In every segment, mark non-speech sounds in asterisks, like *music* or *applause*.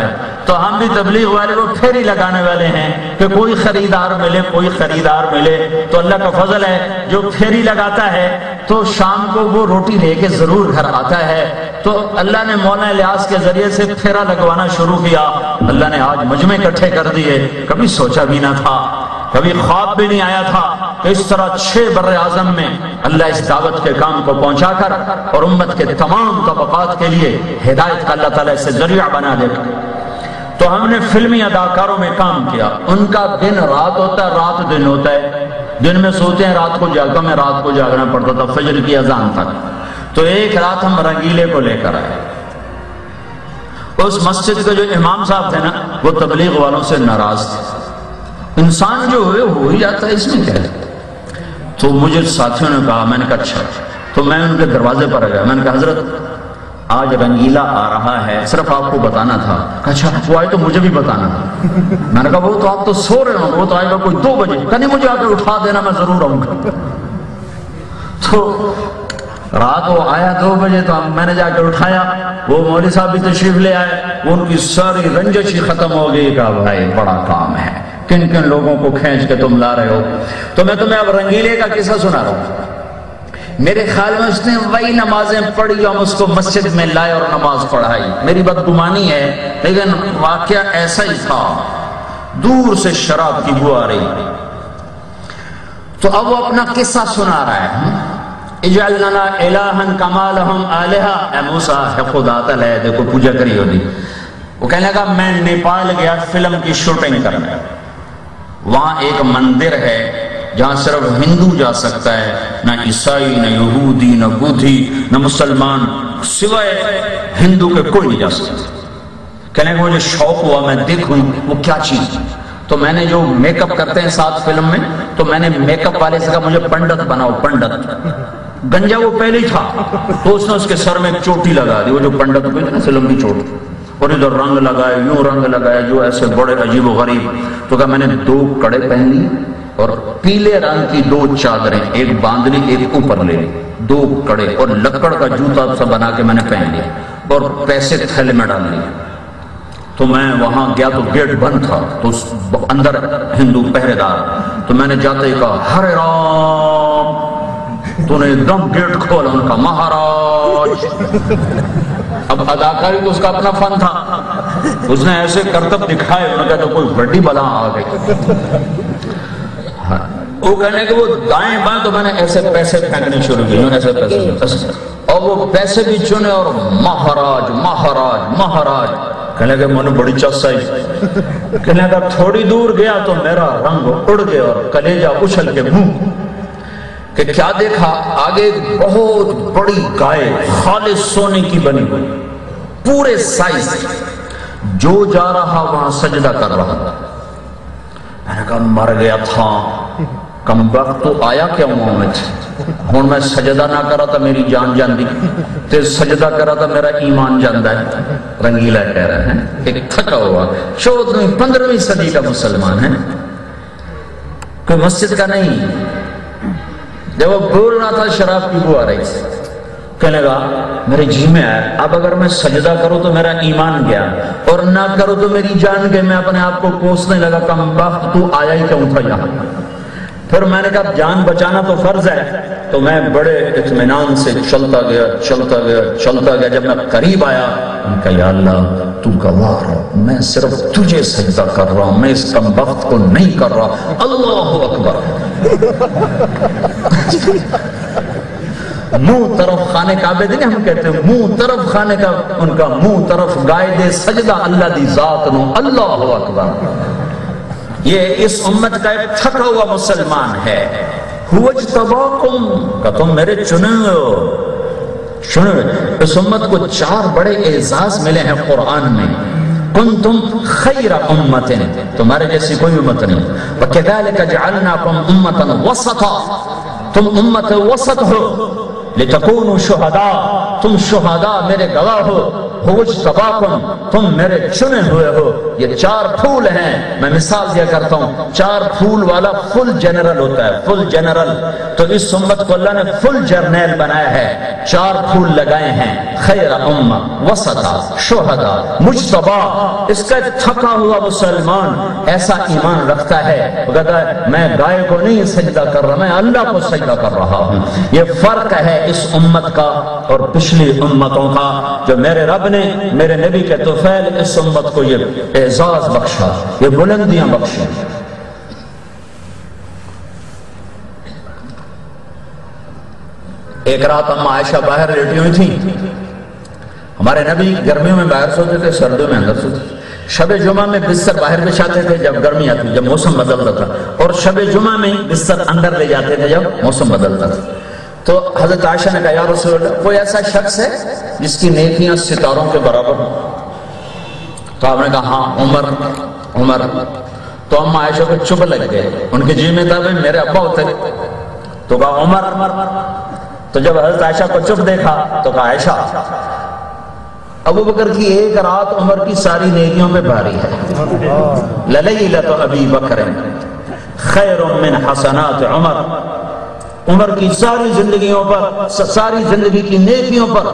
ہے۔ تو ہم بھی تبلیغ والے وہ پھیری لگانے والے ہیں کہ کوئی خریدار ملے، کوئی خریدار ملے۔ تو اللہ کا فضل ہے، جو پھیری لگاتا ہے، تو شام کو وہ روٹی لے کے ضرور گھر آتا ہے۔ تو اللہ نے مولانا الیاس کے ذریعے سے پھیرا لگوانا شروع کیا۔ اللہ نے آج مجمع اکٹھے کر دیے، کبھی سوچا بھی نہ تھا۔ کبھی خواب بھی نہیں آیا تھا کہ اس طرح چھ بر اعظم میں اللہ اس دعوت کے کام کو پہنچا کر اور امت کے تمام طبقات کے لیے ہدایت کا اللہ تعالیٰ اسے ذریعہ بنا دے گا۔ تو ہم نے فلمی اداکاروں میں کام کیا۔ ان کا دن رات ہوتا ہے، رات دن ہوتا ہے۔ دن میں سوتے ہیں، رات کو جاگتا میں رات کو جاگنا پڑتا تھا، فجر کی اذان تک۔ تو ایک رات ہم رنگیلے کو لے کر آئے۔ اس مسجد کے جو امام صاحب تھے نا، وہ تبلیغ والوں سے ناراض تھے۔ انسان جو ہوئے ہو ہی جاتا ہے، اس میں کیا ہے؟ تو مجھے ساتھیوں نے کہا، میں نے کہا اچھا،, اچھا تو میں ان کے دروازے پر گیا۔ میں نے کہا، حضرت، آج رنگیلا آ رہا ہے۔ صرف آپ کو بتانا تھا۔ اچھا وہ آئے تو مجھے بھی بتانا تھا۔ میں نے کہا، وہ تو آپ تو سو رہے ہوں وہ تو آئے گا کوئی دو بجے۔ کہ نہیں، مجھے آ کے اٹھا دینا، میں ضرور آؤں گا۔ تو رات وہ آیا دو بجے تو میں نے جا کے اٹھایا۔ وہ مولوی صاحب بھی تشریف لے آئے۔ وہ ان کی ساری رنجش ہی ختم ہو گئی۔ کہا، بھائی، بڑا کام ہے۔ کن کن لوگوں کو کھینچ کے تم لا رہے ہو۔ تو میں تمہیں اب رنگیلے کا قصہ سنا رہا ہوں۔ میرے خیال میں اس نے وہی نمازیں پڑھی ہم اس کو مسجد میں لائے اور نماز پڑھائی۔ میری بدگمانی ہے، لیکن واقعہ ایسا ہی تھا۔ دور سے شراب کی بو آ رہی۔ تو اب وہ اپنا قصہ سنا رہا ہے۔ اجعل لنا الہن کما لہم آلہا۔ اے موسیٰ ہے خدا تعالی دیکھو پوجا کری ہو دی وہ کہنے لگا، میں نیپال گیا فلم کی شوٹنگ کرنے۔ وہاں ایک مندر ہے جہاں صرف ہندو جا سکتا ہے، نہ عیسائی، نہ یہودی، نہ بدھی نہ مسلمان، سوائے ہندو کے کوئی نہیں جا سکتا۔ کہنے کہ مجھے شوق ہوا، میں دیکھوں وہ کیا چیز تو میں نے جو میک اپ کرتے ہیں ساتھ فلم میں، تو میں نے میک اپ والے سے کہا، مجھے پنڈت بناؤ، پنڈت۔ گنجا وہ پہلے ہی تھا۔ تو اس نے اس کے سر میں ایک چوٹی لگا دی، وہ جو پنڈت ہوئی نا، فلم کی چوٹی۔ اور ادھر رنگ لگائے، یوں رنگ لگائے جو ایسے بڑے عجیب و غریب۔ تو کہا میں نے دو کڑے پہن لی اور پیلے رنگ کی دو چادریں، ایک باندھ لی ایک اوپر لے لی۔ دو کڑے اور لکڑ کا جوتا سا بنا کے میں نے پہن لیا اور پیسے تھیلے میں ڈال لیے۔ تو میں وہاں گیا تو گیٹ بند تھا، تو اندر ہندو پہرے دار تو میں نے جاتے ہی کہا ہر رام، تو نے دم گیٹ کھولا، ان کا مہاراج۔ اب اداکاری تو اس کا اپنا فن تھا۔ اس نے ایسے کرتب دکھائے، انہوں نے کہا تو کوئی بڑی بلا آ گئی۔ ہاں۔ وہ کہنے کہ وہ دائیں بائیں تو میں نے ایسے پیسے پھینکنے شروع کیے ایسے پیسے اور وہ پیسے بھی چنے اور مہاراج مہاراج مہاراج۔ کہنے کہ میں نے بڑی چسائی کہنے کہ تھوڑی دور گیا تو میرا رنگ اڑ گیا اور کلیجہ اچھل کے منہ۔ کہ کیا دیکھا؟ آگے بہت بڑی گائے خالص سونے کی بنی ہوئی، پورے سائز جو جا رہا وہاں سجدہ کر رہا میں نے کہا، مر گیا تھا۔ کم وقت تو آیا کیا ہوں میں ہوں میں سجدہ نہ کرا تھا، میری جان جاندی تے سجدہ کرا تھا، میرا ایمان جاندہ ہے۔ رنگیلا کہہ رہا ہے، ایک تھکا ہوا، چودویں، پندرہویں صدی کا مسلمان ہے۔ کوئی مسجد کا نہیں۔ جب وہ بول رہا تھا شراب کی بو آ رہی تھی کہنے لگا میرے جی میں آیا اب اگر میں سجدہ کروں تو میرا ایمان گیا اور نہ کروں تو میری جان گئی میں اپنے آپ کو کوسنے لگا کم وقت تو آیا ہی کیوں تھا یہاں پھر میں نے کہا، جان بچانا تو فرض ہے۔ تو میں بڑے اطمینان سے چلتا گیا چلتا گیا چلتا گیا۔ جب میں قریب آیا، میں کہا، یا اللہ، تو گوار ہے میں صرف تجھے سجدہ کر رہا ہوں، میں اس کم وقت کو نہیں کر رہا۔ اللہ اکبر۔ *laughs* منہ طرف خانے کعبے دے ہم کہتے ہیں، منہ طرف خانے کا ان کا منہ طرف گائے دے سجدہ، اللہ دی ذات نو۔ اللہ اکبر۔ یہ اس امت کا ایک تھکا ہوا مسلمان ہے۔ ہوجتباکم تم میرے چنے ہو۔ سنو اس امت کو چار بڑے اعزاز ملے ہیں قرآن میں۔ کنتم خیر امت تمہارے جیسی کوئی امت نہیں۔ وَكَذَلِكَ جَعَلْنَاكُمْ أُمَّةً وَسَطًا، تم امت وسط ہو۔ لِتَكُونُوا شُهَدَا تم شہداء میرے گواہ ہو۔ ہوج تباکم تم میرے چنے ہوئے ہو۔ یہ چار پھول ہیں۔ میں مثال دیا کرتا ہوں۔ چار پھول والا فل جنرل ہوتا ہے، فل جنرل۔ تو اس امت کو اللہ نے فل جرنیل بنایا ہے۔ چار پھول لگائے ہیں۔ خیر امہ وسطا شہدا مجتبا اس کا تھکا ہوا مسلمان ایسا ایمان رکھتا ہے۔ کہتا ہے، میں گائے کو نہیں سجدہ کر رہا، میں اللہ کو سجدہ کر رہا ہوں۔ یہ فرق ہے اس امت کا اور پچھلی امتوں کا۔ جو میرے رب نے میرے نبی کے توفیل اس امت کو یہ اعزاز بخشا، یہ بلندیاں بخشی۔ ایک رات اما عائشہ باہر لیٹی ہوئی تھی ہمارے نبی گرمیوں میں باہر سوتے تھے، سردیوں میں اندر سوتے تھے۔ شب جمعہ میں بستر باہر بچھاتے تھے جب گرمی آتی جب موسم بدلتا تھا۔ اور شب جمعہ میں بستر اندر لے جاتے تھے جب موسم بدلتا تھا۔ تو حضرت عائشہ نے کہا، یا رسول اللہ، کوئی ایسا شخص ہے جس کی نیکیاں ستاروں کے برابر ہوں؟ تو آپ نے کہا ہاں عمر عمر۔ تو اما عائشہ کو چپ لگ گئے۔ ان کے جی میں تھا میرے ابا ہوتے تو کہا، عمر۔ تو جب حضرت عائشہ کو چپ دیکھا، تو کہا، عائشہ، ابو بکر کی ایک رات عمر کی ساری نیکیوں پہ بھاری ہے۔ للئی للیلت ابی بکر خیر من حسنات عمر۔ عمر کی ساری زندگیوں پر ساری زندگی کی نیکیوں پر،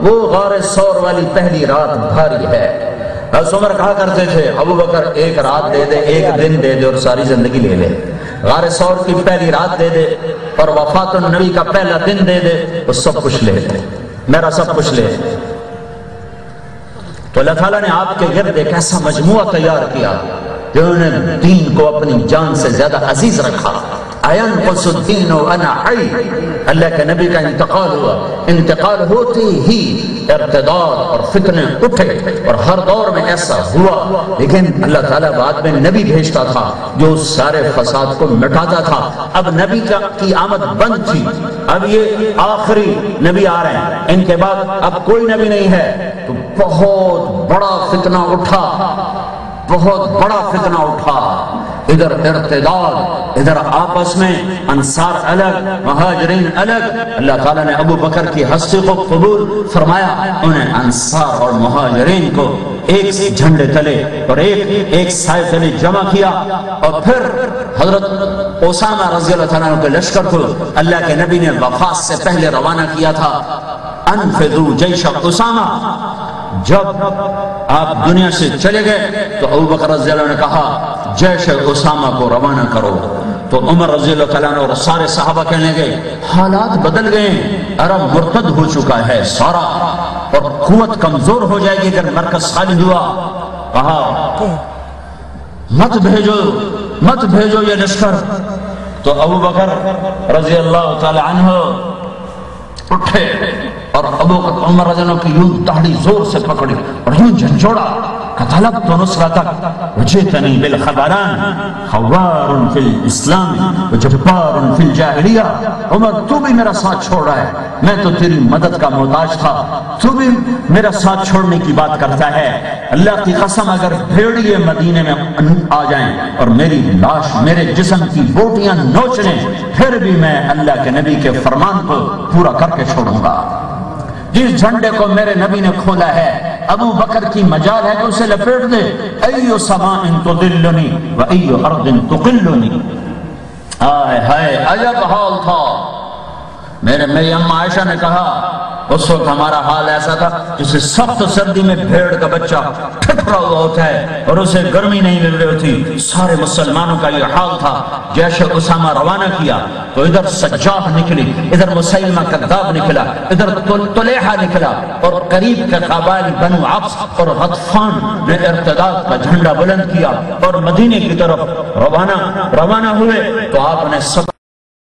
وہ غار سور والی پہلی رات بھاری ہے۔ حضرت عمر کہا کرتے تھے، ابو بکر ایک رات دے دے، ایک دن دے دے اور ساری زندگی لے لے۔ غار سور کی پہلی رات دے دے اور وفات النبی کا پہلا دن دے دے، وہ سب کچھ لے۔ دے میرا سب کچھ لے۔ تو اللہ تعالیٰ نے آپ کے گرد ایک ایسا مجموعہ تیار کیا جنہوں نے دین کو اپنی جان سے زیادہ عزیز رکھا۔ اینقص الدین و انا حی اللہ کے نبی کا انتقال ہوا انتقال ہوتی ہی ارتداد اور فتنے اٹھے، اور ہر دور میں ایسا ہوا. لیکن اللہ تعالیٰ بعد میں نبی بھیجتا تھا، جو سارے فساد کو مٹاتا تھا. اب نبی کی آمد بند تھی. اب یہ آخری نبی آ رہے ہیں. ان کے بعد اب کوئی نبی نہیں ہے. تو بہت بڑا فتنہ اٹھا. بہت بڑا فتنہ اٹھا. ادھر ارتداد ادھر آپس میں انصار الگ، مہاجرین الگ۔ اللہ تعالیٰ نے ابو بکر کی ہستی کو قبول فرمایا، انہیں انصار اور مہاجرین کو ایک جھنڈے تلے اور ایک ایک سائے تلے جمع کیا۔ اور پھر حضرت اسامہ رضی اللہ تعالیٰ کے لشکر کو اللہ کے نبی نے وفات سے پہلے روانہ کیا تھا۔ انفدو جیش اسامہ جب آپ دنیا سے چلے گئے تو ابو بکر رضی اللہ نے کہا، جیش اسامہ کو روانہ کرو۔ تو عمر رضی اللہ عنہ اور سارے صحابہ کہنے گئے حالات بدل گئے، عرب مرتد ہو چکا ہے سارا اور قوت کمزور ہو جائے گی اگر مرکز خالی ہوا۔ کہا، مت بھیجو مت بھیجو یہ لشکر۔ تو ابو بکر رضی اللہ تعالی عنہ اٹھے۔ اور ابو عمر رضی اللہ کی یوں داڑھی زور سے پکڑی اور یوں جھنجھوڑا کتلب تو نصرتک وجیتنی بالخبران، خوار فی الاسلام، وجبار فی الجاہلیہ۔ عمر، تو بھی میرا ساتھ چھوڑ رہا ہے۔ میں تو تیری مدد کا محتاج تھا۔ تو بھی میرا ساتھ چھوڑنے کی بات کرتا ہے۔ اللہ کی قسم، اگر بھیڑیے مدینے میں آ جائیں اور میری لاش، میرے جسم کی بوٹیاں نوچ لیں پھر بھی میں اللہ کے نبی کے فرمان کو پورا کر کے چھوڑوں گا۔ جس جھنڈے کو میرے نبی نے کھولا ہے، ابو بکر کی مجال ہے کہ اسے لپیٹ دے۔ ایو سماء تدلنی و ایو ارض تقلنی۔ آئے ہائے، عجب حال تھا۔ میرے میری اماں عائشہ نے کہا، اس وقت ہمارا حال ایسا تھا جسے سخت سردی میں بھیڑ کا بچہ ٹھٹرا ہوا ہوتا ہے اور اسے گرمی نہیں مل رہی ہوتی۔ سارے مسلمانوں کا یہ حال تھا۔ جیش اسامہ روانہ کیا تو ادھر سجاح نکلی، ادھر مسلمہ کذاب نکلا، ادھر طلیحہ نکلا اور قریب کے قبائل بنو عبس اور غطفان نے ارتداد کا جھنڈا بلند کیا اور مدینے کی طرف روانہ روانہ ہوئے۔ تو آپ نے سب